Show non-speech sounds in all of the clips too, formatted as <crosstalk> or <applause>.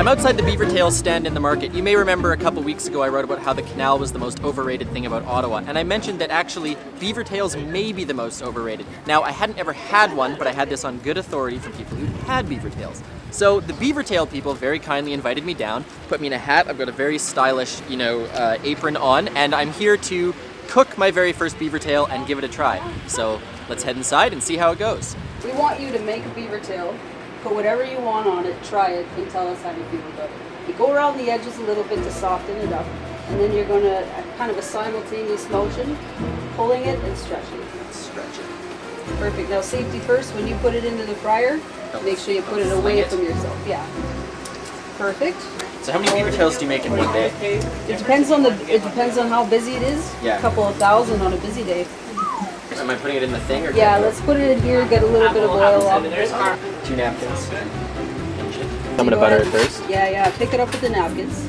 I'm outside the beaver tail stand in the market. You may remember a couple weeks ago I wrote about how the canal was the most overrated thing about Ottawa, and I mentioned that actually beaver tails may be the most overrated. Now, I hadn't ever had one, but I had this on good authority from people who had beaver tails. So the beaver tail people very kindly invited me down, put me in a hat. I've got a very stylish, you know, uh, apron on, and I'm here to cook my very first beaver tail and give it a try. So let's head inside and see how it goes. We want you to make a beaver tail, put whatever you want on it, try it, and tell us how you feel about it. You go around the edges a little bit to soften it up, and then you're going to, uh, kind of a simultaneous motion, pulling it and stretching it. Stretch it. Perfect. Now safety first, when you put it into the fryer, make sure you put it away from yourself. Yeah. Perfect. So how many beaver tails do you make in one day? It depends on the, it depends on how busy it is. Yeah. A couple of thousand on a busy day. Am I putting it in the thing or Yeah, let's put it in here, get a little bit of oil off. two napkins? I'm gonna butter it first. Yeah, yeah, pick it up with the napkins.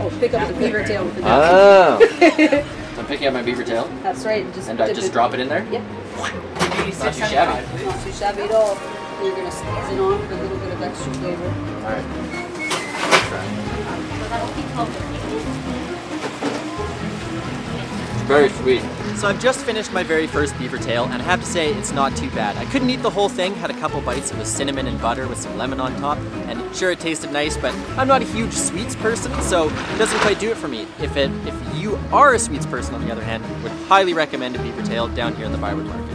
Oh, pick up the beaver tail with the napkins. Oh. <laughs> I'm picking up my beaver tail That's right, just and I just it- drop it in there. Yep, Not too shabby. not too shabby at all. You're gonna squeeze it on for a little bit of extra flavor. All right. Very sweet. So I've just finished my very first beaver tail, and I have to say it's not too bad. I couldn't eat the whole thing, had a couple bites. It was cinnamon and butter with some lemon on top, and sure it tasted nice, but I'm not a huge sweets person, so it doesn't quite do it for me. If it, if you are a sweets person, on the other hand, would highly recommend a beaver tail down here in the Byward Market.